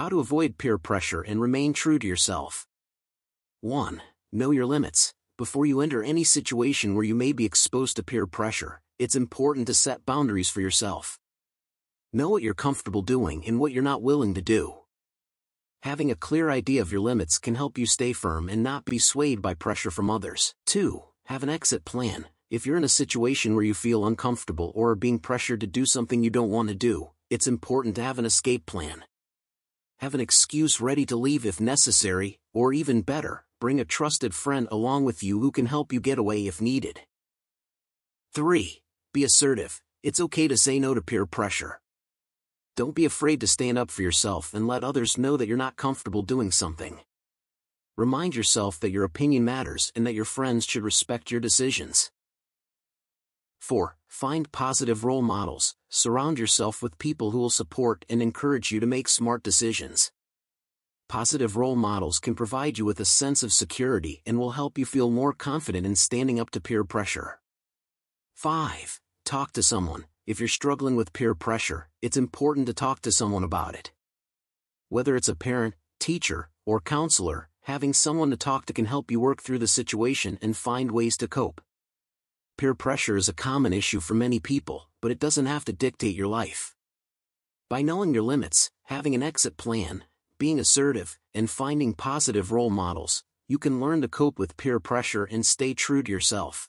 How to avoid peer pressure and remain true to yourself. 1. Know your limits. Before you enter any situation where you may be exposed to peer pressure, it's important to set boundaries for yourself. Know what you're comfortable doing and what you're not willing to do. Having a clear idea of your limits can help you stay firm and not be swayed by pressure from others. 2. Have an exit plan. If you're in a situation where you feel uncomfortable or are being pressured to do something you don't want to do, it's important to have an escape plan. Have an excuse ready to leave if necessary, or even better, bring a trusted friend along with you who can help you get away if needed. 3. Be assertive. It's okay to say no to peer pressure. Don't be afraid to stand up for yourself and let others know that you're not comfortable doing something. Remind yourself that your opinion matters and that your friends should respect your decisions. 4. Find positive role models. Surround yourself with people who will support and encourage you to make smart decisions. Positive role models can provide you with a sense of security and will help you feel more confident in standing up to peer pressure. 5. Talk to someone. If you're struggling with peer pressure, it's important to talk to someone about it. Whether it's a parent, teacher, or counselor, having someone to talk to can help you work through the situation and find ways to cope. Peer pressure is a common issue for many people, but it doesn't have to dictate your life. By knowing your limits, having an exit plan, being assertive, and finding positive role models, you can learn to cope with peer pressure and stay true to yourself.